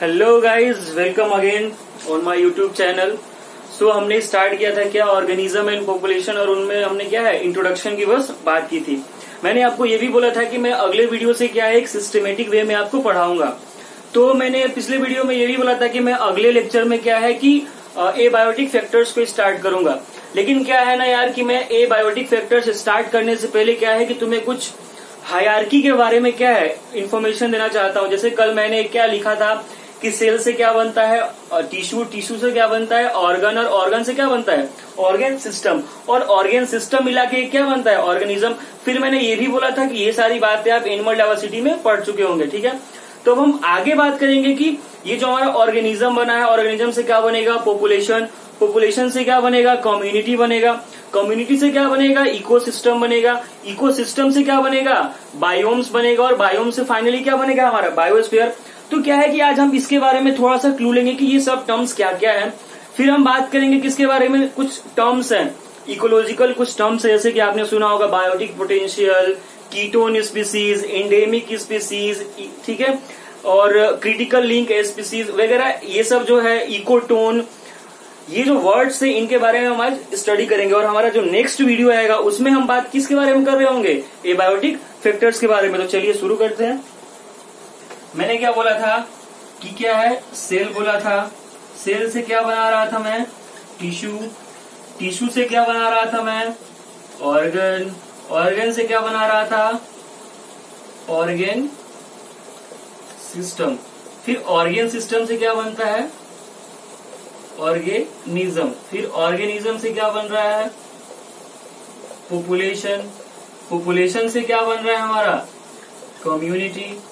Hello guys welcome again on my YouTube channel so हमने start किया था क्या ऑर्गेनिज्म एंड पॉपुलेशन और उनमें हमने क्या है इंट्रोडक्शन की बस बात की थी। मैंने आपको ये भी बोला था कि मैं अगले वीडियो से क्या है एक सिस्टमेटिक वे में आपको पढ़ाऊँगा। तो मैंने पिछले वीडियो में ये भी बोला था कि मैं अगले लेक्चर में क्या है कि ए बायोटिक फैक्टर्स को स्टार्ट करूँगा। लेकिन क्या है ना यार कि मैं ए बायोटिक फैक्टर्स स्टार्ट करने से पहले क्या है कि तुम्हें कुछ हायरकी के बारे में क्या है इन्फॉर्मेशन देना चाहता हूँ। जैसे कल मैंने क्या लिखा था कि सेल से क्या बनता है टिश्यू टिश्यू से क्या बनता है? ऑर्गन और ऑर्गन से क्या बनता है? Organ system. और ऑर्गेन सिस्टम मिला के क्या बनता है? ऑर्गेनिज्म। फिर मैंने ये भी बोला था कि ये सारी बातें आप एनिमल डाइवर्सिटी में पढ़ चुके होंगे, ठीक है? तो हम आगे बात करेंगे कि ये जो हमारा ऑर्गेनिज्म बना है, ऑर्गेनिज्म से क्या बनेगा? पॉपुलेशन पॉपुलेशन से क्या बनेगा? कम्युनिटी बनेगा। कम्युनिटी से क्या बनेगा? इकोसिस्टम बनेगा। इकोसिस्टम से क्या बनेगा? बायोम्स बनेगा। और बायोम से फाइनली क्या बनेगा हमारा? बायोस्फीयर तो क्या है कि आज हम इसके बारे में थोड़ा सा क्लू लेंगे कि ये सब टर्म्स क्या क्या है। फिर हम बात करेंगे किसके बारे में कुछ टर्म्स हैं। इकोलॉजिकल कुछ टर्म्स है, जैसे कि आपने सुना होगा biotic potential ecotone species endemic species ठीक है? और क्रिटिकल लिंक स्पीसीज वगैरह, ये सब जो है इकोटोन ये जो वर्ड्स है, इनके बारे में हम आज स्टडी करेंगे। और हमारा जो नेक्स्ट वीडियो आएगा, उसमें हम बात किसके बारे में कर रहे होंगे? एबायोटिक फैक्टर्स के बारे में। तो चलिए शुरू करते हैं। मैंने क्या बोला था कि क्या है? सेल बोला था। सेल से क्या बना रहा था मैं? टिश्यू। टिश्यू से क्या बना रहा था मैं? ऑर्गन। ऑर्गन से क्या बना रहा था? Organ system. फिर ऑर्गेन सिस्टम से क्या बनता है? ऑर्गेनिज्म। फिर ऑर्गेनिज्म से क्या बन रहा है? पॉपुलेशन पॉपुलेशन से क्या बन रहा है हमारा? कम्युनिटी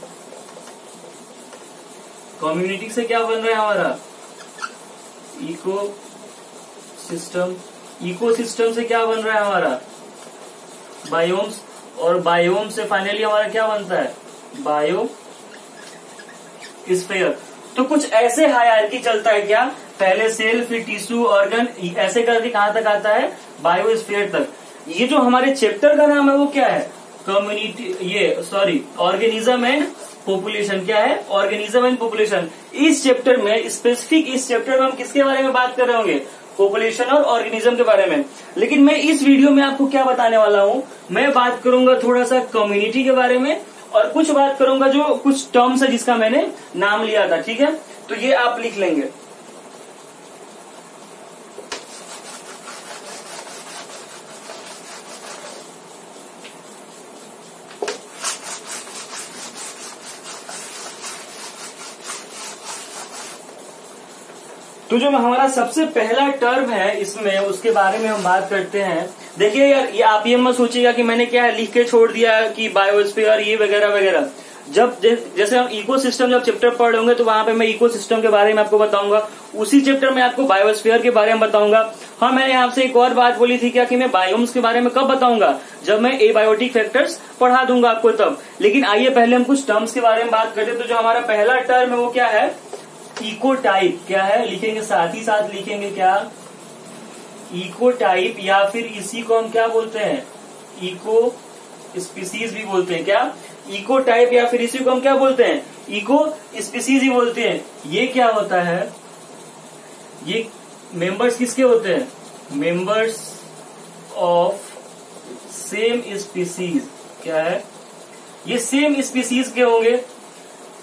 कम्युनिटी से क्या बन रहा है हमारा? इको सिस्टम इको सिस्टम से क्या बन रहा है हमारा? बायोम्स और बायोम से फाइनली हमारा क्या बनता है? बायो स्पेयर तो कुछ ऐसे हायरकी चलता है क्या? पहले सेल फिर टिश्यू ऑर्गन ऐसे करके कहाँ तक आता है? बायोस्फीयर तक. ये जो हमारे चैप्टर का नाम है वो क्या है? कम्युनिटी ये सॉरी ऑर्गेनिज्म एंड पॉपुलेशन क्या है? ऑर्गेनिज्म एंड पॉपुलेशन इस चैप्टर में स्पेसिफिक इस चैप्टर में हम किसके बारे में बात कर रहे होंगे? पॉपुलेशन और ऑर्गेनिज्म के बारे में। लेकिन मैं इस वीडियो में आपको क्या बताने वाला हूँ? मैं बात करूँगा थोड़ा सा कम्युनिटी के बारे में और कुछ बात करूँगा जो कुछ टर्म्स है जिसका मैंने नाम लिया था, ठीक है? तो ये आप लिख लेंगे। तो जो हमारा सबसे पहला टर्म है इसमें, उसके बारे में हम बात करते हैं। देखिए यार, ये आप ये मत सोचिएगा कि मैंने क्या लिख के छोड़ दिया कि बायोस्फीयर ये वगैरह वगैरह। जब जैसे हम इको सिस्टम जब चैप्टर पढ़ होंगे तो वहाँ पे मैं इको सिस्टम के बारे में आपको बताऊँगा। उसी चैप्टर में आपको बायोस्फीयर के बारे में बताऊँगा। हाँ मैंने आपसे एक और बात बोली थी क्या कि मैं बायोम्स के बारे में कब बताऊँगा? जब मैं ए बायोटिक फैक्टर्स पढ़ा दूँगा आपको तब। लेकिन आइए, पहले हम कुछ टर्म्स के बारे में बात करते तो जो हमारा पहला टर्म है, वो क्या है? इको टाइप क्या है? लिखेंगे साथ ही साथ लिखेंगे क्या? इको टाइप या फिर इसी को हम क्या बोलते हैं? इको स्पीसीज भी बोलते हैं क्या? इको टाइप या फिर इसी को हम क्या बोलते हैं? इको स्पीसीज ही बोलते हैं। ये क्या होता है? ये मेंबर्स किसके होते हैं? मेंबर्स ऑफ़ सेम स्पीसीज क्या है? ये सेम स्पीसीज के होंगे।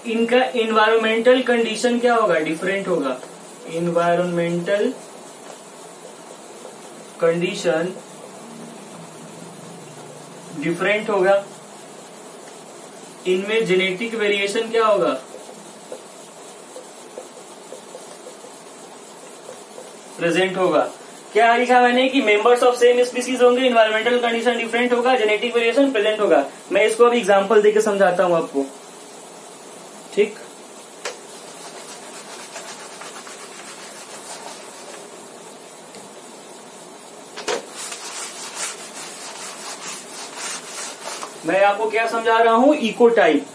इनका इन्वायरमेंटल कंडीशन क्या होगा? डिफरेंट होगा. इन्वायरमेंटल कंडीशन डिफरेंट होगा. इनमें जेनेटिक वेरिएशन क्या होगा? प्रेजेंट होगा. क्या लिखा मैंने कि मेंबर्स ऑफ़ सेम स्पीसीज होंगे? इन्वायरमेंटल कंडीशन डिफरेंट होगा जेनेटिक वेरिएशन प्रेजेंट होगा. मैं इसको अभी एग्जांपल देके समझाता हूँ आपको. ठीक। मैं आपको क्या समझा रहा हूँ? इको टाइप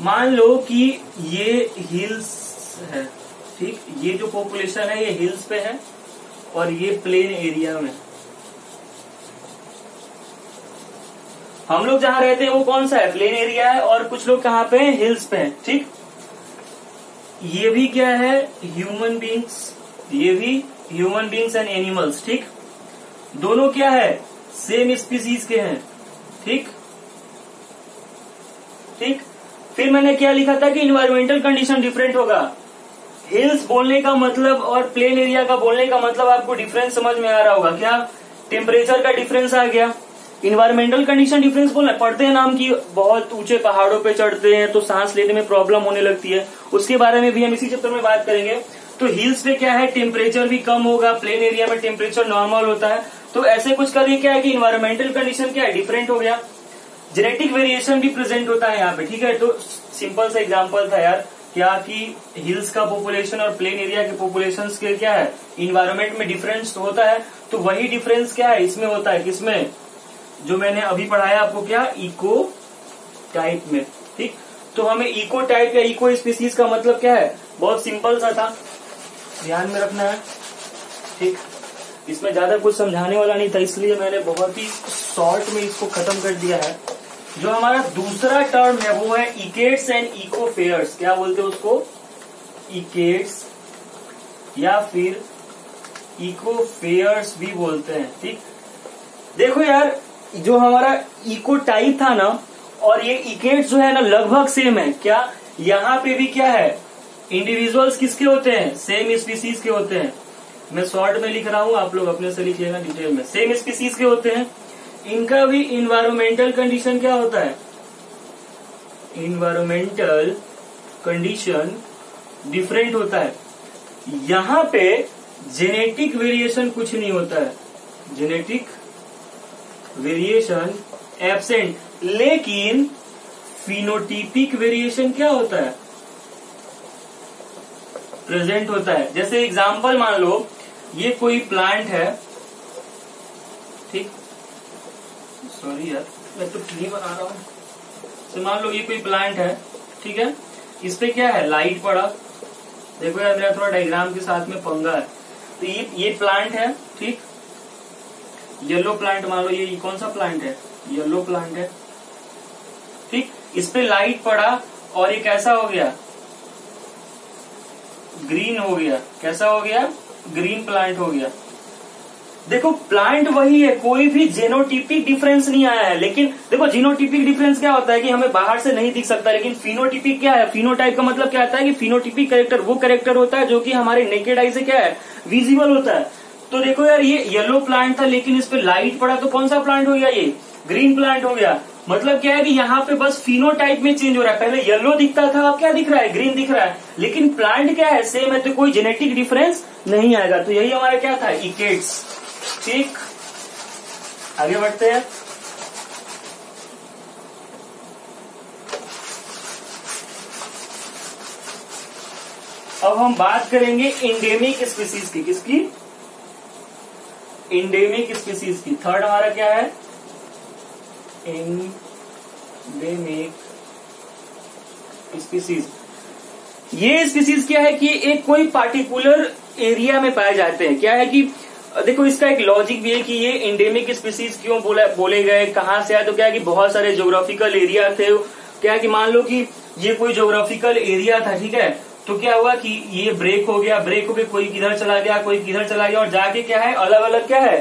मान लो कि ये हिल्स है, ठीक? ये जो पॉपुलेशन है, ये हिल्स पे है और ये प्लेन एरिया में हम लोग जहाँ रहते हैं, वो कौन सा है? प्लेन एरिया है और कुछ लोग कहाँ पे हैं? हिल्स पे हैं, ठीक? ये भी क्या है? ह्यूमन बींग्स ये भी ह्यूमन बींग्स एंड एनिमल्स ठीक? दोनों क्या है? सेम स्पीसीज के हैं, ठीक? ठीक? फिर मैंने क्या लिखा था कि इन्वायरमेंटल कंडीशन डिफरेंट होगा? हिल्स बोलने का मतलब और प्लेन एरिया का बोलने का मतलब आपको डिफरेंस समझ में आ रहा होगा। क्या? टेम्परेचर का डिफरेंस आ गया। इन्वायरमेंटल कंडीशन डिफरेंस बोलना पढ़ते हैं नाम की, बहुत ऊँचे पहाड़ों पे चढ़ते हैं तो सांस लेने में प्रॉब्लम होने लगती है। उसके बारे में भी हम इसी चैप्टर में बात करेंगे। तो हिल्स पे क्या है? टेम्परेचर भी कम होगा प्लेन एरिया में टेम्परेचर नॉर्मल होता है। तो ऐसे कुछ करिए क्या है कि इन्वायरमेंटल कंडीशन क्या है? डिफरेंट हो गया। जेनेटिक वेरिएशन भी प्रेजेंट होता है यहाँ पे, ठीक है? तो सिंपल सा एग्ज़ाम्पल था यार, क्या कि हिल्स का पॉपुलेशन और प्लेन एरिया के पॉपुलेशन के क्या है? इन्वायरमेंट में डिफरेंस होता है। तो वही डिफरेंस क्या है? इसमें होता है किसमें? जो मैंने अभी पढ़ाया आपको क्या? इको टाइप में, ठीक? तो हमें इको टाइप या इको स्पीसीज का मतलब क्या है? बहुत सिंपल सा था। ध्यान में रखना है, ठीक? इसमें ज़्यादा कुछ समझाने वाला नहीं था, इसलिए मैंने बहुत ही शॉर्ट में इसको खत्म कर दिया है। जो हमारा दूसरा टर्म है, वो है इकेट्स एंड इको फेयर्स क्या बोलते हैं उसको? इकेट्स या फिर इको फेयर्स भी बोलते हैं, ठीक? देखो यार जो हमारा इको टाइप था ना, और ये इकेट्स जो है ना, लगभग सेम है। क्या यहाँ पे भी क्या है? इंडिविजुअल्स किसके होते हैं? सेम स्पीसीज के होते हैं। मैं शॉर्ट में लिख रहा हूँ, आप लोग अपने से लिखिएगा डिटेल में। सेम स्पीसीज के होते हैं। इनका भी इन्वायरमेंटल कंडीशन क्या होता है? इन्वायरमेंटल कंडीशन डिफरेंट होता है। यहाँ पे जेनेटिक वेरिएशन कुछ नहीं होता है। जेनेटिक वेरिएशन एबसेंट लेकिन फिनोटिपिक वेरिएशन क्या होता है? प्रेजेंट होता है। जैसे एग्ज़ाम्पल मान लो, ये कोई प्लांट है। ठीक? सॉरी यार, मैं तो ट्री बना रहा हूँ। तो मान लो ये कोई प्लांट है, ठीक है? इस पे क्या है? लाइट पड़ा। देखो यार, मेरा थोड़ा डायग्राम के साथ में पंगा है। तो ये ये प्लांट है, ठीक? येलो प्लांट मान लो ये, कौन सा प्लांट है? येलो प्लांट है। ठीक? इस पे लाइट पड़ा और ये कैसा हो गया? ग्रीन हो गया। कैसा हो गया? ग्रीन प्लांट हो गया। देखो प्लांट वही है कोई भी जेनोटिपिक डिफरेंस नहीं आया है लेकिन देखो जीनोटिपिक डिफरेंस क्या होता है कि हमें बाहर से नहीं दिख सकता लेकिन फिनोटिपिक क्या है? फिनोटाइप का मतलब क्या आता है कि फिनोटिपिक करेक्टर वो करेक्टर होता है जो कि हमारे नेकेड आई से क्या है? विजिबल होता है। तो देखो यार, ये येलो प्लांट था, लेकिन इस पर लाइट पड़ा तो कौन सा प्लांट हो गया ये? ग्रीन प्लांट हो गया। मतलब क्या है कि यहाँ पे बस फिनोटाइप में चेंज हो रहा है। पहले येलो दिखता था, अब क्या दिख रहा है? ग्रीन दिख रहा है। लेकिन प्लांट क्या है? सेम है तो कोई जेनेटिक डिफरेंस नहीं आएगा। तो यही हमारा क्या था? इकेट्स ठीक? आगे बढ़ते हैं। अब हम बात करेंगे इंडेमिक स्पीसीज की। किसकी? इंडेमिक स्पीसीज की? थर्ड हमारा क्या है? इंडेमिक स्पीसीज ये स्पीसीज क्या है कि एक कोई पार्टिकुलर एरिया में पाए जाते हैं। क्या है कि, देखो, इसका एक लॉजिक भी है कि ये इंडेमिक स्पीसीज क्यों बोले बोले गए, कहाँ से आए तो क्या है कि बहुत सारे ज्योग्राफिकल एरिया थे। क्या है कि मान लो कि ये कोई ज्योग्राफिकल एरिया था, ठीक है? तो क्या हुआ कि ये ब्रेक हो गया ब्रेक हो गया कोई किधर चला गया, कोई किधर चला गया, और जाके क्या है अलग अलग क्या है?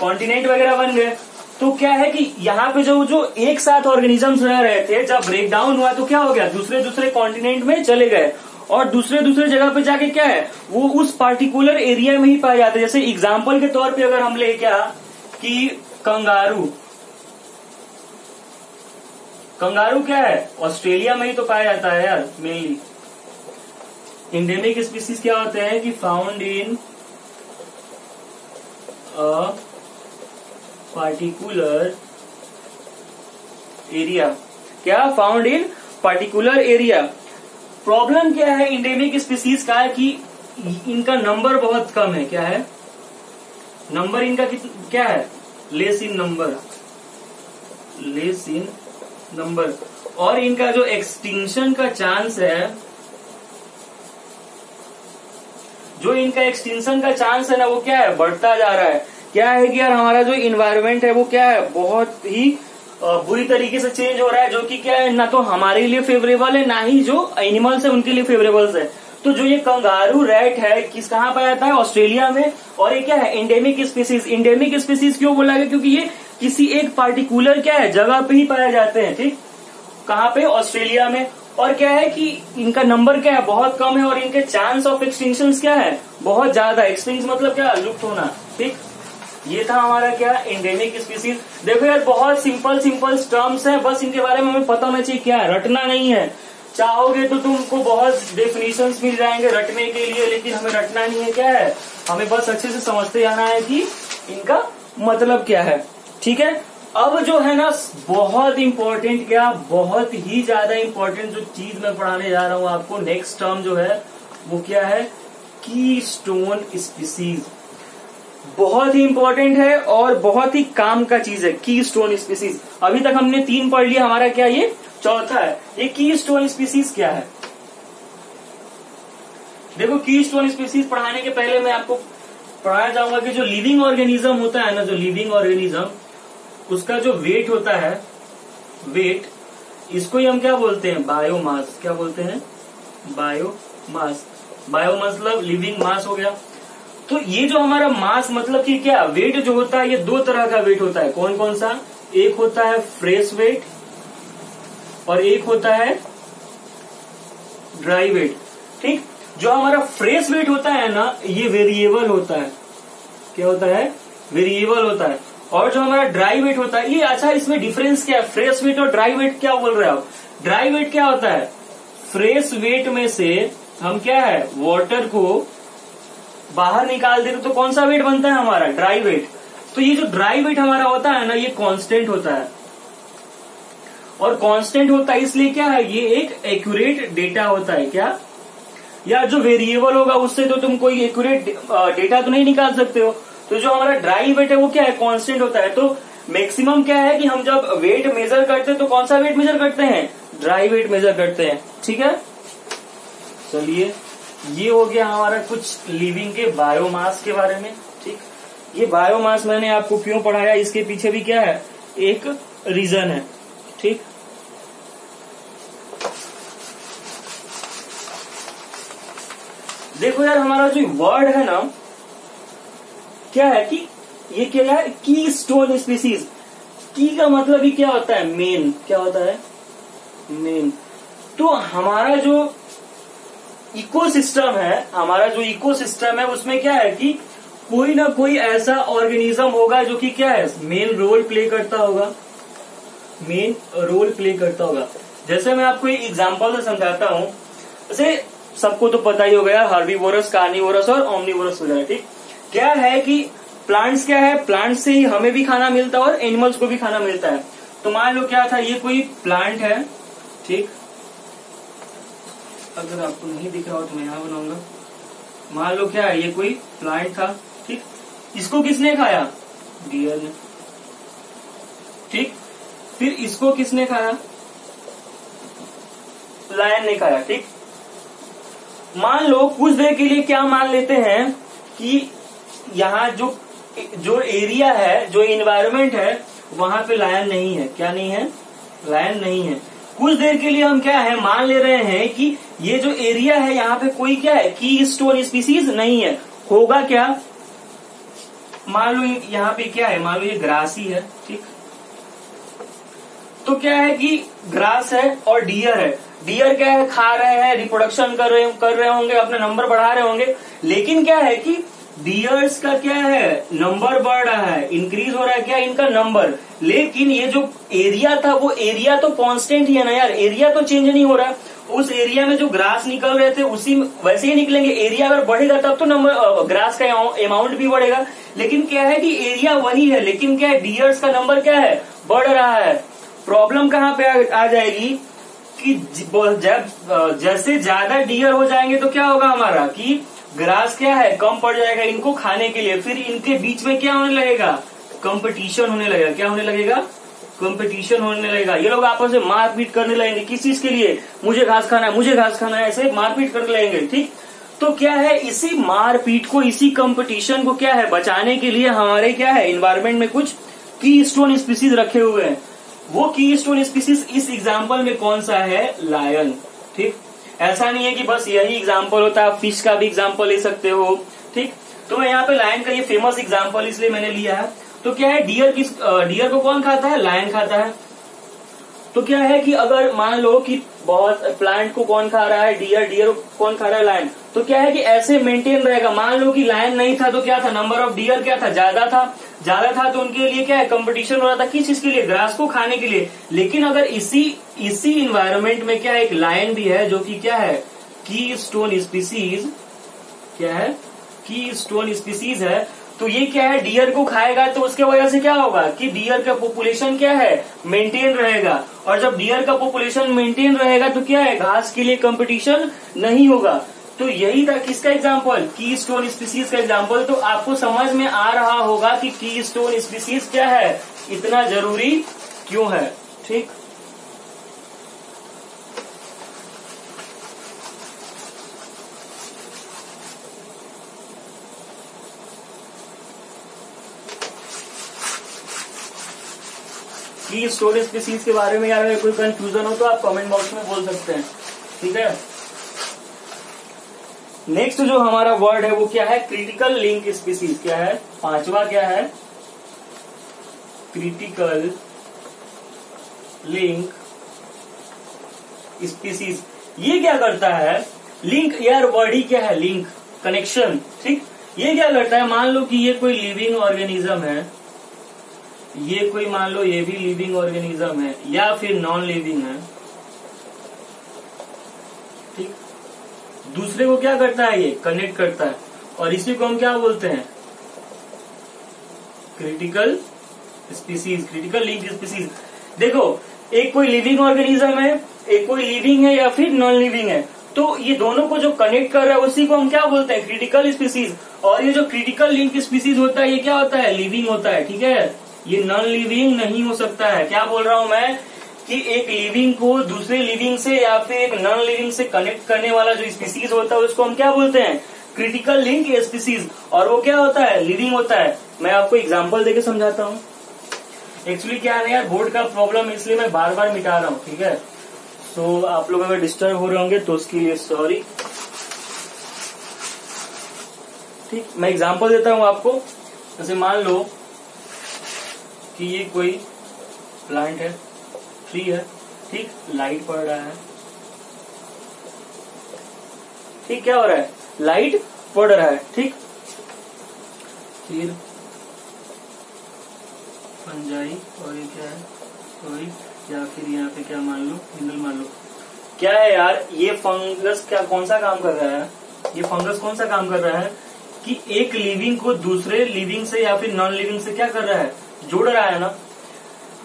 कॉन्टिनेंट वगैरह बन गए। तो क्या है कि यहाँ पे जो जो एक साथ ऑर्गेनिजम्स रह रहे थे, जब ब्रेक डाउन हुआ तो क्या हो गया? दूसरे दूसरे कॉन्टिनेंट में चले गए। और दूसरे दूसरे जगह पे जाके क्या है? वो उस पार्टिकुलर एरिया में ही पाए जाते जैसे एग्ज़ाम्पल के तौर पे अगर हम ले क्या, कि कंगारू। कंगारू क्या है? ऑस्ट्रेलिया में ही तो पाया जाता है यार मेनली इंडेमिक स्पीसीज क्या होते हैं कि found in a particular area क्या found in particular area problem क्या है इंडेमिक स्पीसीज का है कि इनका नंबर बहुत कम है, क्या है? नंबर इनका क्या है? Less in number less in number और इनका जो एक्सटिंक्शन का चांस है जो इनका एक्सटिंक्शन का चांस है ना, वो क्या है? बढ़ता जा रहा है। क्या है कि यार, हमारा जो इन्वायरमेंट है, वो क्या है? बहुत ही बुरी तरीके से चेंज हो रहा है, जो कि क्या है, ना तो हमारे लिए फेवरेबल है, ना ही जो एनिमल्स है, उनके लिए फेवरेबल है। तो जो ये कंगारू रैट है, किस, कहाँ पाया जाता है? ऑस्ट्रेलिया में। और ये क्या है? इंडेमिक स्पीसीज इंडेमिक स्पीसीज क्यों बोला गया? क्योंकि ये किसी एक पार्टिकुलर क्या है, जगह पे ही पाए जाते हैं, ठीक? कहाँ पे? ऑस्ट्रेलिया में। और क्या है कि इनका नंबर क्या है? बहुत कम है और इनके चांस ऑफ़ एक्सटिंक्शन क्या है? बहुत ज़्यादा। एक्सटिंक्स मतलब क्या? लुप्त होना। ठीक? ये था हमारा क्या? इंडेमिक स्पीसीज देखो यार, बहुत सिंपल सिंपल टर्म्स है। बस इनके बारे में हमें पता होना चाहिए क्या रटना नहीं है। चाहोगे तो तुमको बहुत डेफिनेशन मिल जाएँगे रटने के लिए, लेकिन हमें रटना नहीं है। क्या है? हमें बस अच्छे से समझते जाना है कि इनका मतलब क्या है। ठीक है? अब जो है ना, बहुत इंपॉर्टेंट क्या, बहुत ही ज़्यादा इंपॉर्टेंट जो चीज़ मैं पढ़ाने जा रहा हूँ आपको नेक्स्ट टर्म जो है, वो क्या है? की स्टोन स्पीसीज बहुत ही इंपॉर्टेंट है और बहुत ही काम का चीज़ है की स्टोन स्पीसीज अभी तक हमने तीन पढ़ लिया, हमारा क्या ये? चौथा है। ये की स्टोन स्पीसीज क्या है? देखो की स्टोन स्पीसीज पढ़ाने के पहले मैं आपको पढ़ाया जाऊँगा कि जो लिविंग ऑर्गेनिज्म होता है ना, जो लिविंग ऑर्गेनिज्म उसका जो वेट होता है वेट इसको ही हम क्या बोलते हैं? बायोमास क्या बोलते हैं? बायोमास बायो मतलब लिविंग मास हो गया। तो ये जो हमारा मास मतलब कि क्या? वेट जो होता है, ये दो तरह का वेट होता है। कौन कौन सा? एक होता है फ्रेश वेट और एक होता है ड्राई वेट ठीक? जो हमारा फ्रेश वेट होता है ना, ये वेरिएबल होता है। क्या होता है? वेरिएबल होता है। और जो हमारा ड्राई वेट होता है, ये अच्छा इसमें डिफरेंस क्या है? फ्रेश वेट और ड्राई वेट क्या बोल रहे हो ड्राई वेट क्या होता है? फ्रेश वेट में से हम क्या है? वाटर को बाहर निकाल देते तो कौन सा वेट बनता है हमारा? ड्राई वेट तो ये जो ड्राई वेट हमारा होता है ना, ये कांस्टेंट होता है। और कांस्टेंट होता है, इसलिए क्या है? ये एक एक्यूरेट डेटा होता है क्या? या जो वेरिएबल होगा, उससे तो तुम कोई एक्यूरेट डेटा तो नहीं निकाल सकते हो। तो जो हमारा ड्राई वेट है, वो क्या है? कॉन्स्टेंट होता है। तो मैक्सिमम क्या है कि हम जब वेट मेजर करते हैं तो कौन सा वेट मेजर करते हैं? ड्राई वेट मेजर करते हैं। ठीक है? चलिए, ये हो गया हमारा कुछ लिविंग के बायोमास के बारे में। ठीक? ये बायोमास मैंने आपको क्यों पढ़ाया? इसके पीछे भी क्या है? एक रीजन है। ठीक? देखो यार, हमारा जो वर्ड है ना क्या है कि ये क्या है? की स्टोन स्पीसीज की का मतलब ही क्या होता है? मेन क्या होता है? मेन तो हमारा जो इकोसिस्टम है, हमारा जो इकोसिस्टम है, उसमें क्या है कि कोई ना कोई ऐसा ऑर्गेनिज्म होगा जो कि क्या है? मेन रोल प्ले करता होगा. मेन रोल प्ले करता होगा. जैसे मैं आपको एक एग्जांपल से समझाता हूँ। जैसे सबको तो पता ही हो गया हार्बीवोरस कार्निवोरस और ओमनी ओमनीवोरस वगैरह ठीक? क्या है कि प्लांट्स क्या है? प्लांट्स से ही हमें भी खाना मिलता है और एनिमल्स को भी खाना मिलता है। तो मान लो क्या था? ये कोई प्लांट है, ठीक? अगर आपको नहीं दिख रहा हो तो मैं यहाँ बनाऊँगा। मान लो क्या है? ये कोई प्लांट था, ठीक? इसको किसने खाया? डियर ने। ठीक? फिर इसको किसने खाया? लायन ने खाया, ठीक? मान लो कुछ देर के लिए क्या मान लेते हैं कि यहाँ जो जो एरिया है, जो इन्वायरमेंट है, वहाँ पे लायन नहीं है। क्या नहीं है? लायन नहीं है। कुछ देर के लिए हम क्या है, मान ले रहे हैं कि ये जो एरिया है, यहाँ पे कोई क्या है की स्टोन स्पीसीज नहीं है। होगा क्या? मान लो यहाँ पे क्या है? मान लो ये ग्रास ही ठीक? तो क्या है कि ग्रास है और डियर है। डियर क्या है? खा रहे हैं रिप्रोडक्शन कर रहे कर रहे होंगे, अपने नंबर बढ़ा रहे होंगे। लेकिन क्या है कि डियर्स का क्या है? नंबर बढ़ रहा है इंक्रीज हो रहा है। क्या इनका नंबर लेकिन ये जो एरिया था वो एरिया तो कांस्टेंट ही है ना यार। एरिया तो चेंज नहीं हो रहा। उस एरिया में जो ग्रास निकल रहे थे उसी वैसे ही निकलेंगे। एरिया अगर बढ़ेगा तब तो नंबर ग्रास का अमाउंट भी बढ़ेगा। लेकिन क्या है कि एरिया वही है। लेकिन क्या है डियर्स का नंबर क्या है? बढ़ रहा है। प्रॉब्लम कहाँ पे आ, आ जाएगी? कि जब जैसे ज़्यादा डियर हो जाएँगे तो क्या होगा हमारा? कि ग्रास क्या है? कम पड़ जाएगा इनको खाने के लिए। फिर इनके बीच में क्या होने लगेगा? कंपटीशन होने लगेगा। क्या होने लगेगा? कंपटीशन होने लगेगा। ये लोग आपस में मारपीट करने लगेंगे किस चीज़ के लिए? मुझे घास खाना है, मुझे घास खाना है, ऐसे मारपीट करने लगेंगे, ठीक? तो क्या है, इसी मारपीट को, इसी कंपटीशन को क्या है? बचाने के लिए हमारे क्या है इन्वायरमेंट में कुछ की स्टोन स्पीसीज रखे हुए हैं। वो की स्टोन स्पीसीज इस एग्ज़ाम्पल में कौन सा है? लायन ठीक? ऐसा नहीं है कि बस यही एग्ज़ाम्पल होता है फ़िश का भी एग्ज़ाम्पल ले सकते हो, ठीक? तो मैं यहाँ पे लायन का ये फ़ेमस एग्ज़ाम्पल इसलिए मैंने लिया है। तो क्या है डियर किस डियर को कौन खाता है? लायन खाता है। तो क्या है कि अगर मान लो कि बहुत प्लांट को कौन खा रहा है? डियर डियर कौन खा रहा है? लायन तो क्या है कि ऐसे मेंटेन रहेगा। मान लो कि लायन नहीं था तो क्या था? नंबर ऑफ़ डियर क्या था? ज़्यादा था। ज़्यादा था तो उनके लिए क्या है? कंपटीशन हो रहा था किस चीज़ के लिए? ग्रास को खाने के लिए। लेकिन अगर इसी इसी इन्वायरमेंट में क्या एक लायन भी है, जो कि क्या है? की स्टोन स्पीसीज क्या है? की स्टोन स्पीसीज है। तो ये क्या है? डियर को खाएगा तो उसके वजह से क्या होगा? कि डियर का पॉपुलेशन क्या है? मेंटेन रहेगा। और जब डियर का पॉपुलेशन मेंटेन रहेगा तो क्या है? घास के लिए कंपटीशन नहीं होगा। तो यही था किसका एग्ज़ाम्पल की स्टोन स्पीसीज का एग्ज़ाम्पल तो आपको समझ में आ रहा होगा कि की स्टोन स्पीसीज क्या है। इतना ज़रूरी क्यों है? ठीक? की स्टोरेज स्पीसीज के बारे में यार कोई कंफ्यूजन हो तो आप कमेंट बॉक्स में बोल सकते हैं। ठीक है? नेक्स्ट जो हमारा वर्ड है वो क्या है? क्रिटिकल लिंक स्पीसीज क्या है? पांचवा क्या है? क्रिटिकल लिंक स्पीसीज ये क्या करता है? लिंक यार वर्ड ही क्या है? लिंक कनेक्शन ठीक? ये क्या करता है? मान लो कि ये कोई लिविंग ऑर्गेनिज्म है। ये कोई मान लो ये भी लिविंग ऑर्गेनिज्म है, या फिर नॉन लिविंग है ठीक दूसरे को क्या करता है ये? कनेक्ट करता है। और इसी को हम क्या बोलते हैं? Critical species critical link species देखो, एक कोई लिविंग ऑर्गेनिज्म है, एक कोई लिविंग है या फिर नॉन लिविंग है तो ये दोनों को जो कनेक्ट कर रहा है, उसी को हम क्या बोलते हैं? क्रिटिकल स्पीसीज और ये जो क्रिटिकल लिंक स्पीसीज होता है, ये क्या होता है? लिविंग होता है, ठीक है? ये नॉन लिविंग नहीं हो सकता है। क्या बोल रहा हूँ मैं? कि एक लिविंग को दूसरे लिविंग से या फिर एक नॉन लिविंग से कनेक्ट करने वाला जो स्पीसीज होता है, उसको हम क्या बोलते हैं? क्रिटिकल लिंक स्पीसीज और वो क्या होता है? लिविंग होता है. मैं आपको एग्ज़ाम्पल देके समझाता हूँ। एक्चुअली क्या है यार, बोर्ड का प्रॉब्लम इसलिए मैं बार बार मिटा रहा हूँ, ठीक है? तो आप लोग अगर डिस्टर्ब हो रहे होंगे तो उसके लिए सॉरी ठीक, मैं एग्ज़ाम्पल देता हूँ आपको। जैसे मान लो कि ये कोई प्लांट है। ट्री है। ठीक लाइट पड़ रहा है। ठीक क्या हो रहा है? लाइट पड़ रहा है। ठीक। फिर पंजाई और ये क्या है? या फिर यहाँ पे क्या मान लो? मिनरल मान लो। क्या है यार ये फंगस क्या कौन सा काम कर रहा है? ये फंगस कौन सा काम कर रहा है? कि एक लिविंग को दूसरे लिविंग से या फिर नॉन लिविंग से क्या कर रहा है? जोड़ रहा है ना?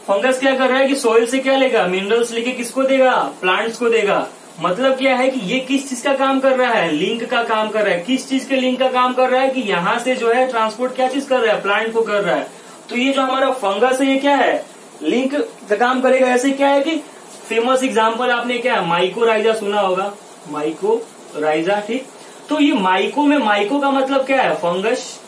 फंगस क्या कर रहा है कि सोइल से क्या लेगा? मिनरल्स लेके किसको देगा? प्लांट्स को देगा। मतलब क्या है कि ये किस चीज़ का काम कर रहा है? लिंक का काम कर रहा है। किस चीज़ के लिंक का काम कर रहा है कि यहाँ से जो है ट्रांसपोर्ट क्या चीज़ कर रहा है? प्लांट को कर रहा है। तो ये जो हमारा फंगस है, ये क्या है? लिंक का काम करेगा। ऐसे क्या है कि फ़ेमस एग्ज़ाम्पल आपने क्या है? माइको राइजा सुना होगा। माइको राइजा ठीक? तो ये माइको में माइको का मतलब क्या है? फंगस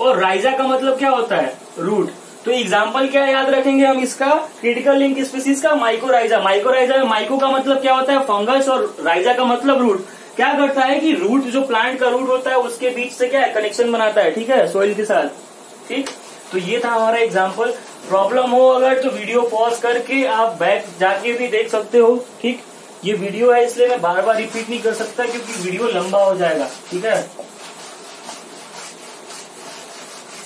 और राइजा का मतलब क्या होता है? रूट तो एग्ज़ाम्पल क्या याद रखेंगे हम इसका? क्रिटिकल लिंक स्पीसीज का माइकोराइजा माइकोराइजा माइको का मतलब क्या होता है? फंगस और राइजा का मतलब रूट क्या करता है कि रूट जो प्लांट का रूट होता है, उसके बीच से क्या है कनेक्शन बनाता है? ठीक है? सोइल के साथ। ठीक? तो ये था हमारा एग्ज़ाम्पल प्रॉब्लम हो अगर तो वीडियो पॉज करके आप बैक जाके भी देख सकते हो। ठीक? ये वीडियो है, इसलिए मैं बार बार रिपीट नहीं कर सकता क्योंकि वीडियो लंबा हो जाएगा। ठीक है?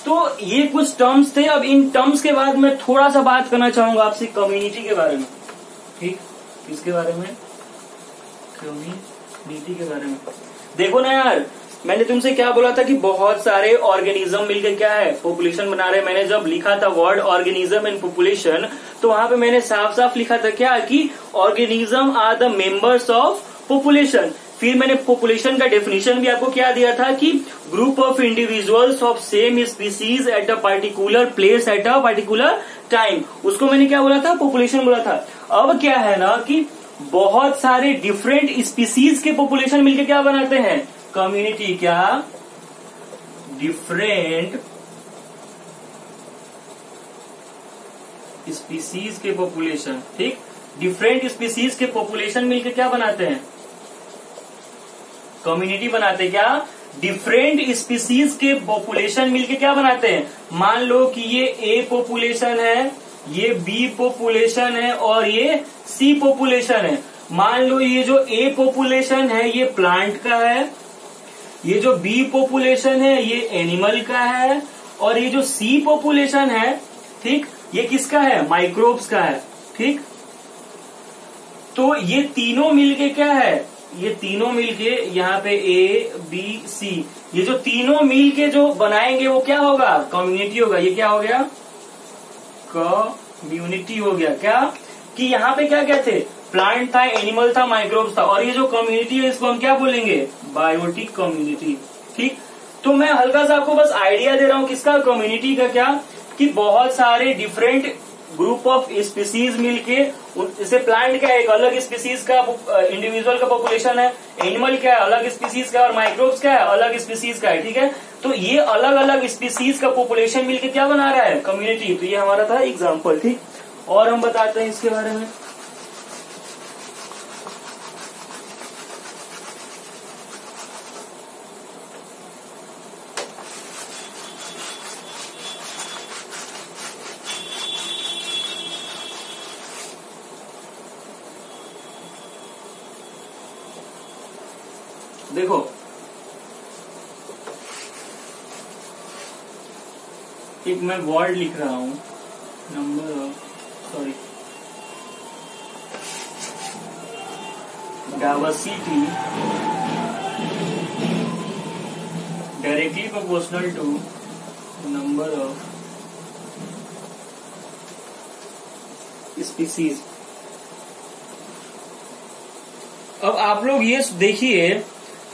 तो ये कुछ टर्म्स थे, अब इन टर्म्स के बाद मैं थोड़ा सा बात करना चाहूँगा आपसे कम्युनिटी के बारे में। ठीक? किसके बारे में? कम्युनिटी के बारे में। देखो ना यार, मैंने तुमसे क्या बोला था कि बहुत सारे ऑर्गेनिज्म मिलकर क्या है? पॉपुलेशन बना रहे मैंने जब लिखा था वर्ड ऑर्गेनिज्म एंड पॉपुलेशन तो वहाँ पे मैंने साफ़ साफ़ लिखा था क्या? कि organism are the members of population फिर मैंने पॉपुलेशन का डेफिनेशन भी आपको क्या दिया था कि group of individuals of same species at a particular place at a particular time उसको मैंने क्या बोला था? पॉपुलेशन बोला था। अब क्या है ना कि बहुत सारे डिफरेंट स्पीसीज के पॉपुलेशन मिलकर क्या बनाते हैं? कम्युनिटी क्या? डिफरेंट स्पीसीज के पॉपुलेशन ठीक? डिफरेंट स्पीसीज के पॉपुलेशन मिलकर क्या बनाते हैं? कम्युनिटी बनाते क्या? डिफरेंट स्पीसीज के पॉपुलेशन मिलके क्या बनाते हैं? मान लो कि ये ए पॉपुलेशन है, ये बी पॉपुलेशन है और ये सी पॉपुलेशन है। मान लो ये जो ए पॉपुलेशन है, ये प्लांट का है, ये जो बी पॉपुलेशन है, ये एनिमल का है और ये जो सी पॉपुलेशन है, ठीक? ये किसका है? माइक्रोब्स का है, ठीक? तो ये तीनों मिलके क्या है? ये तीनों मिलके यहाँ पे ए बी सी ये जो तीनों मिलके जो बनाएँगे, वो क्या होगा? कम्युनिटी होगा। ये क्या हो गया? कम्युनिटी हो गया। क्या? कि यहाँ पे क्या क्या थे प्लांट था एनिमल था माइक्रोब्स था। और ये जो कम्युनिटी है, इसको हम क्या बोलेंगे? बायोटिक कम्युनिटी ठीक? तो मैं हल्का सा आपको बस आइडिया दे रहा हूँ, किसका? कम्युनिटी का क्या? कि बहुत सारे डिफरेंट ग्रुप ऑफ़ स्पीसीज मिलके जैसे प्लांट क्या है, एक अलग स्पीसीज का इंडिविजुअल का पॉपुलेशन है एनिमल क्या है, अलग स्पीसीज का और माइक्रोब्स क्या है, अलग स्पीसीज का है, ठीक है? तो ये अलग अलग स्पीसीज का पॉपुलेशन मिलके क्या बना रहा है कम्युनिटी तो ये हमारा था एग्ज़ाम्पल ठीक? और हम बताते हैं इसके बारे में। देखो। एक मैं वर्ड लिख रहा हूँ। Number sorry diversity directly proportional to number of species अब आप लोग ये देखिए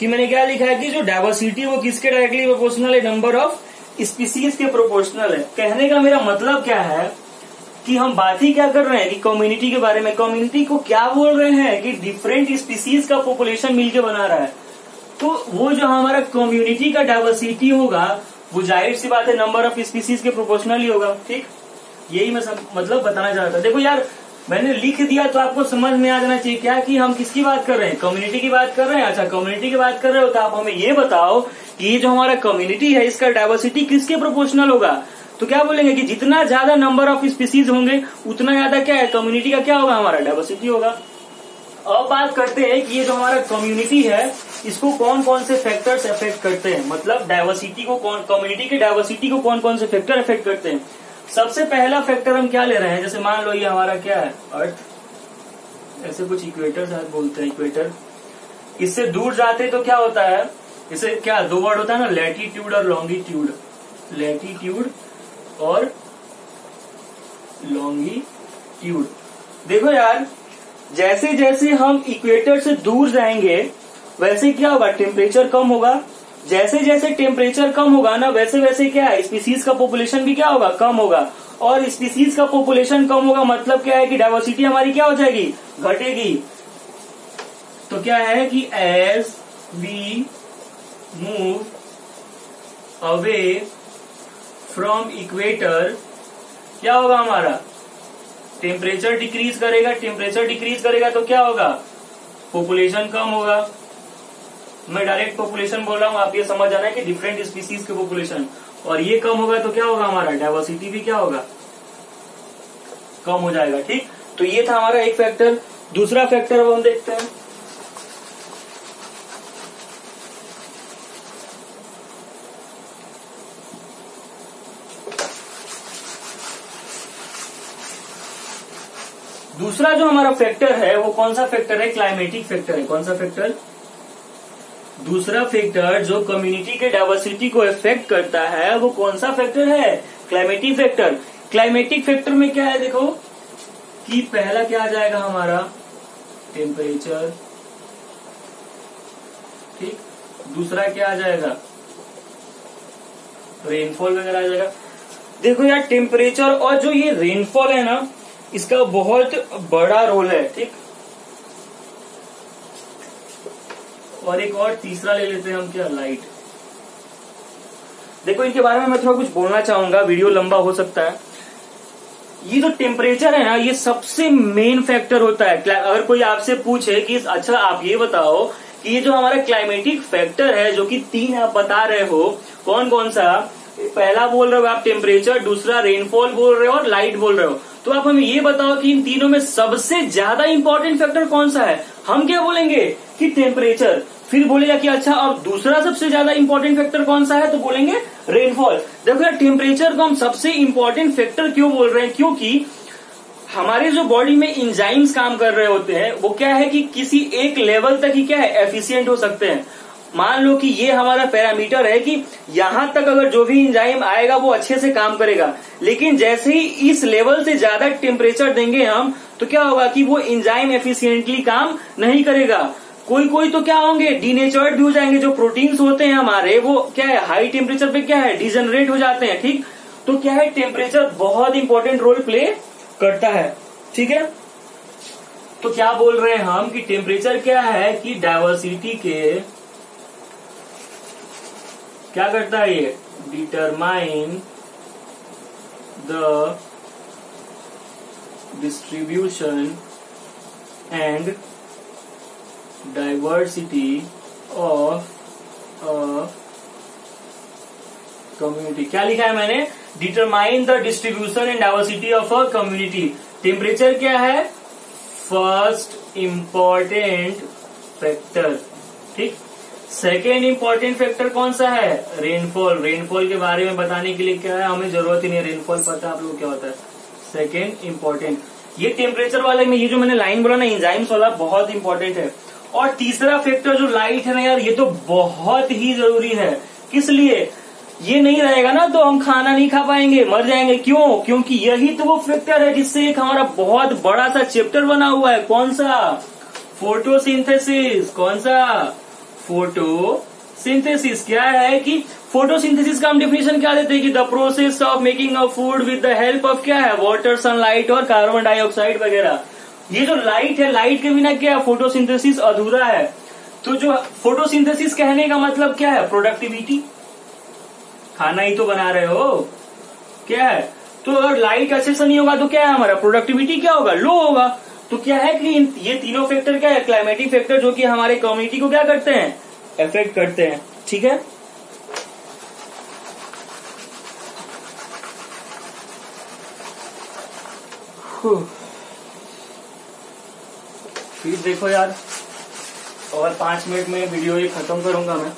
कि मैंने क्या लिखा है कि जो डाइवर्सिटी वो किसके डायरेक्टली प्रोपोर्शनल है? नंबर ऑफ़ स्पीसीज के प्रोपोर्शनल है। कहने का मेरा मतलब क्या है कि हम बात ही क्या कर रहे हैं कि कम्युनिटी के बारे में? कम्युनिटी को क्या बोल रहे हैं कि डिफरेंट स्पीसीज का पॉपुलेशन मिलके बना रहा है? तो वो जो हमारा कम्युनिटी का डाइवर्सिटी होगा, वो ज़ाहिर सी बात है नंबर ऑफ़ स्पीसीज के प्रोपोर्शनल ही होगा। ठीक? यही मैं मतलब बताना चाहता था देखो यार मैंने लिख दिया तो आपको समझ में आ जाना चाहिए क्या कि हम किसकी बात कर रहे हैं? कम्युनिटी की बात कर रहे हैं? अच्छा कम्युनिटी की बात कर रहे हो तो आप हमें ये बताओ कि ये जो हमारा कम्युनिटी है, इसका डाइवर्सिटी किसके प्रोपोर्शनल होगा? तो क्या बोलेंगे कि जितना ज़्यादा नंबर ऑफ़ स्पीसीज होंगे, उतना ज़्यादा क्या है? कम्युनिटी का क्या होगा? हमारा डाइवर्सिटी होगा। अब बात करते हैं कि ये जो हमारा कम्युनिटी है, इसको कौन कौन से फैक्टर्स अफेक्ट करते हैं? मतलब डाइवर्सिटी को कौन कम्युनिटी के डाइवर्सिटी को कौन कौन से फैक्टर अफेक्ट करते हैं? सबसे पहला फैक्टर हम क्या ले रहे हैं? जैसे मान लो ये हमारा क्या है? अर्थ ऐसे कुछ इक्वेटर शायद बोलते हैं इक्वेटर इससे दूर जाते तो क्या होता है? इसे क्या दो वर्ड होता है ना? लैटीट्यूड और लॉन्गिट्यूड लैटीट्यूड और लॉन्गिट्यूड देखो यार जैसे जैसे हम इक्वेटर से दूर जाएँगे, वैसे क्या होगा? टेम्परेचर कम होगा? जैसे जैसे टेम्परेचर कम होगा ना वैसे वैसे क्या है स्पीसीज का पॉपुलेशन भी क्या होगा? कम होगा। और स्पीसीज का पॉपुलेशन कम होगा मतलब क्या है कि डाइवर्सिटी हमारी क्या हो जाएगी? घटेगी। तो क्या है कि as we move away from equator क्या होगा हमारा? टेम्परेचर डिक्रीज करेगा टेम्परेचर डिक्रीज करेगा तो क्या होगा? पॉपुलेशन कम होगा। मैं डायरेक्ट पॉपुलेशन बोल रहा हूँ, आप ये समझ आना है कि डिफरेंट स्पीसीज के पॉपुलेशन और ये कम होगा तो क्या होगा हमारा? डाइवर्सिटी भी क्या होगा? कम हो जाएगा, ठीक? तो ये था हमारा एक फैक्टर दूसरा फैक्टर अब हम देखते हैं। दूसरा जो हमारा फैक्टर है, वो कौन सा फैक्टर है? क्लाइमेटिक फैक्टर है। कौन सा फैक्टर दूसरा फैक्टर जो कम्युनिटी के डाइवर्सिटी को इफ़ेक्ट करता है, वो कौन सा फैक्टर है? क्लाइमेटिक फैक्टर क्लाइमेटिक फैक्टर में क्या है देखो? कि पहला क्या आ जाएगा हमारा? टेम्परेचर ठीक? दूसरा क्या आ जाएगा? रेनफॉल वगैरह आ जाएगा। देखो यार टेम्परेचर और जो ये रेनफॉल है ना, इसका बहुत बड़ा रोल है, ठीक? और एक और तीसरा ले लेते हैं हम क्या? लाइट देखो, इनके बारे में मैं थोड़ा कुछ बोलना चाहूँगा, वीडियो लंबा हो सकता है। ये जो टेम्परेचर है ना, ये सबसे मेन फैक्टर होता है। अगर कोई आपसे पूछे कि अच्छा आप ये बताओ कि ये जो हमारा क्लाइमेटिक फैक्टर है, जो कि तीन आप बता रहे हो कौन कौन सा? पहला बोल रहे हो आप टेम्परेचर दूसरा रेनफॉल बोल रहे हो और लाइट बोल रहे हो। तो आप हमें ये बताओ कि इन तीनों में सबसे ज़्यादा इंपॉर्टेंट फैक्टर कौन सा है? हम क्या बोलेंगे? कि टेम्परेचर फिर बोलेगा कि अच्छा अब दूसरा सबसे ज़्यादा इंपॉर्टेंट फैक्टर कौन सा है? तो बोलेंगे रेनफॉल देखो यार टेम्परेचर को हम सबसे इंपॉर्टेंट फैक्टर क्यों बोल रहे हैं? क्योंकि हमारे जो बॉडी में इंजाइम्स काम कर रहे होते हैं, वो क्या है कि किसी एक लेवल तक ही क्या है एफिशिएंट हो सकते हैं। मान लो कि ये हमारा पैरामीटर है कि यहाँ तक अगर जो भी इंजाइम आएगा, वो अच्छे से काम करेगा। लेकिन जैसे ही इस लेवल से ज़्यादा टेम्परेचर देंगे हम तो क्या होगा कि वो इंजाइम एफिशिएंटली काम नहीं करेगा। कोई कोई तो क्या होंगे? डीनेचर्ड भी हो जाएँगे, जो प्रोटीन्स होते हैं हमारे, वो क्या है? हाई टेम्परेचर पे क्या है? डिजनरेट हो जाते हैं, ठीक? तो क्या है? टेम्परेचर बहुत इंपॉर्टेंट रोल प्ले करता है, ठीक है? तो क्या बोल रहे हैं हम कि टेम्परेचर क्या है कि डाइवर्सिटी के क्या करता है ये? Determine the distribution and diversity of community क्या लिखा है मैंने? Determine the distribution and diversity of a community temperature क्या है? फ़र्स्ट इंपॉर्टेंट फैक्टर ठीक? सेकेंड इंपॉर्टेंट फैक्टर कौन सा है? रेनफॉल रेनफॉल के बारे में बताने के लिए क्या है? हमें ज़रूरत ही नहीं रेनफॉल पता आप लोग क्या होता है. सेकेंड इंपॉर्टेंट ये टेम्परेचर वाले में ये जो मैंने लाइन बोला ना इंजाइम्स वाला बहुत इंपॉर्टेंट है. और तीसरा फैक्टर जो लाइट है ना यार, ये तो बहुत ही ज़रूरी है। किस लिए? ये नहीं रहेगा ना तो हम खाना नहीं खा पाएँगे, मर जाएँगे। क्यों? क्योंकि यही तो वो फैक्टर है जिससे एक हमारा बहुत बड़ा सा चैप्टर बना हुआ है। कौन सा? फोटोसिंथेसिस कौन सा? फोटोसिंथेसिस क्या है कि फोटोसिंथेसिस का हम डेफिनेशन क्या देते हैं कि the process of making a food with the help of क्या है? वाटर सनलाइट और कार्बन डाइऑक्साइड वगैरह। ये जो लाइट है लाइट के बिना क्या फोटोसिंथेसिस अधूरा है? तो जो फोटोसिंथेसिस कहने का मतलब क्या है? प्रोडक्टिविटी खाना ही तो बना रहे हो। क्या है? तो अगर लाइट अच्छे से नहीं होगा तो क्या है हमारा? प्रोडक्टिविटी क्या होगा? लो होगा। तो क्या है कि ये तीनों फैक्टर क्या है? क्लाइमेटिक फैक्टर जो कि हमारे कम्युनिटी को क्या करते हैं? इफ़ेक्ट करते हैं। ठीक है? फिर देखो यार। और पाँच मिनट में वीडियो ये खत्म करूँगा मैं।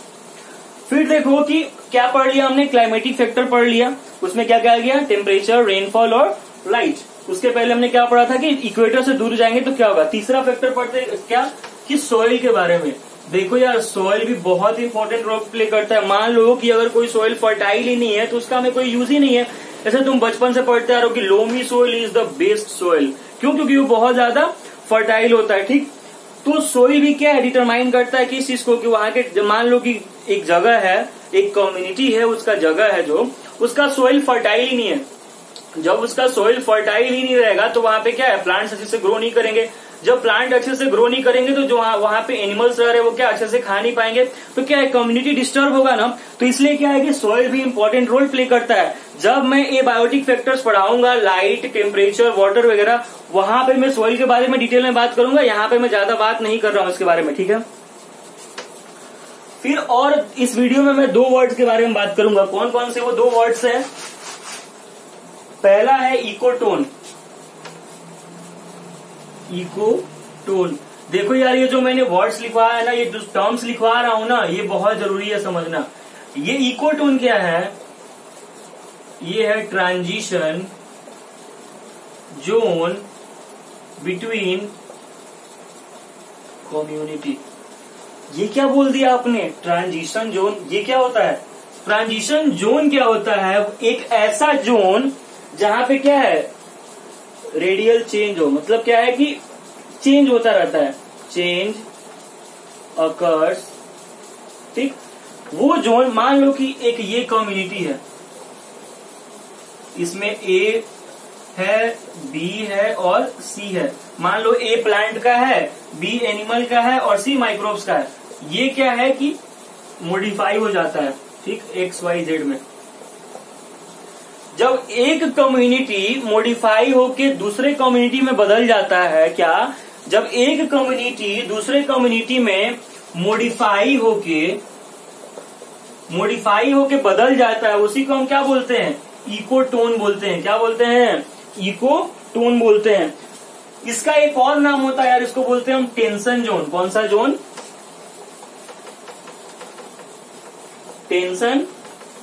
फिर देखो कि क्या पढ़ लिया हमने? क्लाइमेटिक फैक्टर पढ़ लिया। उसमें क्या क्या गया? टेम्परेचर रेनफॉल और लाइट उसके पहले हमने क्या पढ़ा था कि इक्वेटर से दूर जाएँगे तो क्या होगा? तीसरा फैक्टर पढ़ते क्या? कि सॉइल के बारे में। देखो यार सोइल भी बहुत इंपॉर्टेंट रोल प्ले करता है। मान लो कि अगर कोई सोइल फर्टाइल ही नहीं है तो उसका हमें कोई यूज़ ही नहीं है। जैसे तुम बचपन से पढ़ते आ रहे हो कि loamy soil is the best soil क्यों? क्योंकि वो बहुत ज़्यादा फर्टाइल होता है, ठीक? तो सोई भी क्या है? डिटरमाइन करता है किस चीज़ को कि वहाँ के, मान लो कि एक जगह है, एक कम्युनिटी है, उसका जगह है जो, उसका सोइल फर्टाइल ही नहीं है। जब उसका सोइल फर्टाइल ही नहीं रहेगा तो वहाँ पे क्या है? प्लांट्स अच्छे से ग्रो नहीं करेंगे। जब प्लांट अच्छे से ग्रो नहीं करेंगे तो जो वहाँ पे एनिमल्स रह रहे वो क्या अच्छे से खा नहीं पाएँगे? तो क्या है कम्युनिटी डिस्टर्ब होगा ना? तो इसलिए क्या है कि सॉइल भी इंपॉर्टेंट रोल प्ले करता है। जब मैं ये बायोटिक फैक्टर्स पढ़ाऊँगा लाइट टेम्परेचर वाटर वगैरह, वहाँ पे मैं सॉइल के बारे में डिटेल में बात करूँगा, यहाँ पे मैं ज़्यादा बात नहीं कर रहा हूँ इसके बारे में, ठीक है? फिर और इस वीडियो में मैं दो वर्ड्स के बारे में बात करूँगा। कौन कौन से वो दो वर्ड्स हैं? पहला है इकोटोन इको टोन देखो यार, ये जो मैंने वर्ड्स लिखवाया है ना, ये जो टर्म्स लिखवा रहा हूँ ना, ये बहुत ज़रूरी है समझना। ये इको टोन क्या है? ये है ट्रांजिशन जोन बिटवीन कम्युनिटी ये क्या बोल दिया आपने? ट्रांजिशन जोन ये क्या होता है? ट्रांजिशन जोन क्या होता है? एक ऐसा जोन जहाँ पे क्या है? रेडियल चेंज हो। मतलब क्या है कि चेंज होता रहता है। चेंज अकर्स ठीक? वो जोन मान लो कि एक ये कम्युनिटी है। इसमें ए है बी है और सी है। मान लो ए प्लांट का है बी एनिमल का है और सी माइक्रोब्स का है। ये क्या है कि मॉडिफाई हो जाता है, ठीक? एक्स वाई जेड में। जब एक कम्युनिटी मॉडिफाई होके दूसरे कम्युनिटी में बदल जाता है, क्या? जब एक कम्युनिटी दूसरे कम्युनिटी में मॉडिफाई होके मॉडिफाई होके बदल जाता है, उसी को हम क्या बोलते हैं? इको टोन बोलते हैं। क्या बोलते हैं? इको टोन बोलते हैं। इसका एक और नाम होता है यार, इसको बोलते हैं हम टेंशन जोन कौन सा जोन टेंशन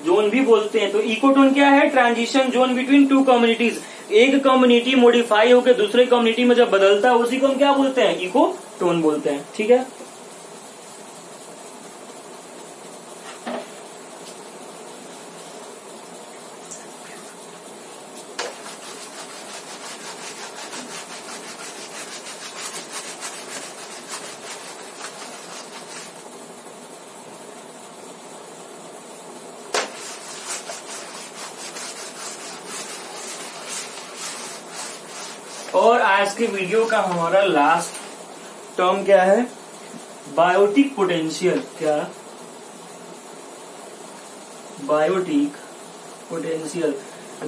जोन भी बोलते हैं। तो इकोटोन क्या है? Transition zone between two communities एक कम्युनिटी मॉडिफाई होकर दूसरे कम्युनिटी में जब बदलता है, उसी को हम क्या बोलते हैं? इको टोन बोलते हैं। ठीक है और आज के वीडियो का हमारा लास्ट टर्म क्या है? बायोटिक पोटेंशियल क्या? बायोटिक पोटेंशियल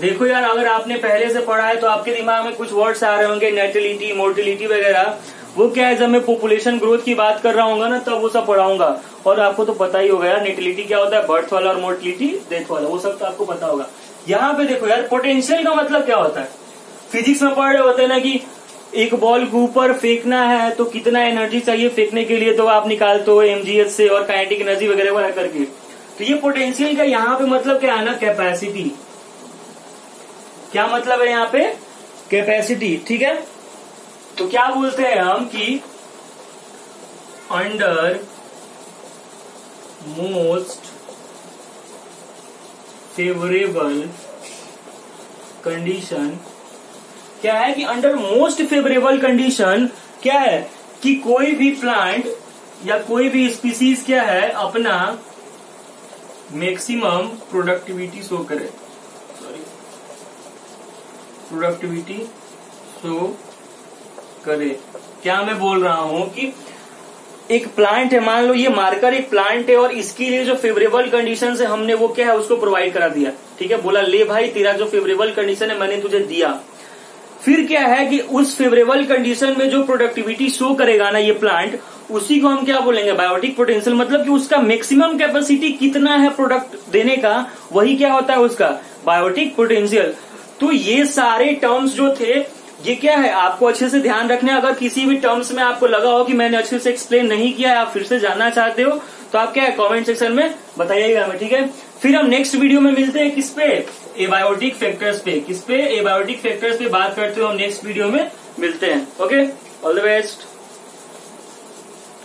देखो यार, अगर आपने पहले से पढ़ा है तो आपके दिमाग में कुछ वर्ड्स आ रहे होंगे नेटिलिटी मोर्टिलिटी वगैरह। वो क्या है? जब मैं पॉपुलेशन ग्रोथ की बात कर रहा हूँ ना, तब वो सब पढ़ाऊँगा। और आपको तो पता ही होगा यार नेटिलिटी क्या होता है? बर्थ वाला और मोर्टिलिटी डेथ वाला, वो सब तो आपको पता होगा। यहाँ पे देखो यार पोटेंशियल का मतलब क्या होता है? फिजिक्स में पढ़ रहे होते हैं ना कि एक बॉल को ऊपर फेंकना है तो कितना एनर्जी चाहिए फेंकने के लिए? तो आप निकालते हो एमजीएस से और काइनेटिक एनर्जी वगैरह वगैरह करके। तो ये पोटेंशियल का यहाँ पे मतलब क्या है ना? कैपेसिटी क्या मतलब है यहाँ पे? कैपेसिटी ठीक है? तो क्या बोलते हैं हम कि अंडर मोस्ट फेवरेबल कंडीशन क्या है कि अंडर मोस्ट फेवरेबल कंडीशन क्या है कि कोई भी प्लांट या कोई भी स्पीसीज क्या है, अपना मैक्सिमम प्रोडक्टिविटी शो करे। सॉरी प्रोडक्टिविटी शो करे। क्या मैं बोल रहा हूँ कि एक प्लांट है, मान लो ये मार्कर एक प्लांट है और इसके लिए जो फेवरेबल कंडीशन है हमने वो क्या है, उसको प्रोवाइड करा दिया। ठीक है? बोला, ले भाई, तेरा जो फेवरेबल कंडीशन है, मैंने तुझे दिया। फिर क्या है कि उस फेवरेबल कंडीशन में जो प्रोडक्टिविटी शो करेगा ना ये प्लांट उसी को हम क्या बोलेंगे? बायोटिक पोटेंशियल मतलब कि उसका मैक्सिमम कैपेसिटी कितना है प्रोडक्ट देने का, वही क्या होता है उसका? बायोटिक पोटेंशियल तो ये सारे टर्म्स जो थे, ये क्या है? आपको अच्छे से ध्यान रखने अगर किसी भी टर्म्स में आपको लगा हो कि मैंने अच्छे से एक्सप्लेन नहीं किया है, आप फिर से जानना चाहते हो तो आप क्या है? कमेंट सेक्शन में बताइएगा हमें, ठीक है? फिर हम नेक्स्ट वीडियो में मिलते हैं। किस पे? एबायोटिक फैक्टर्स पे। किस पे? एबायोटिक फैक्टर्स पे बात करते हुए हम नेक्स्ट वीडियो में मिलते हैं ओके ऑल द बेस्ट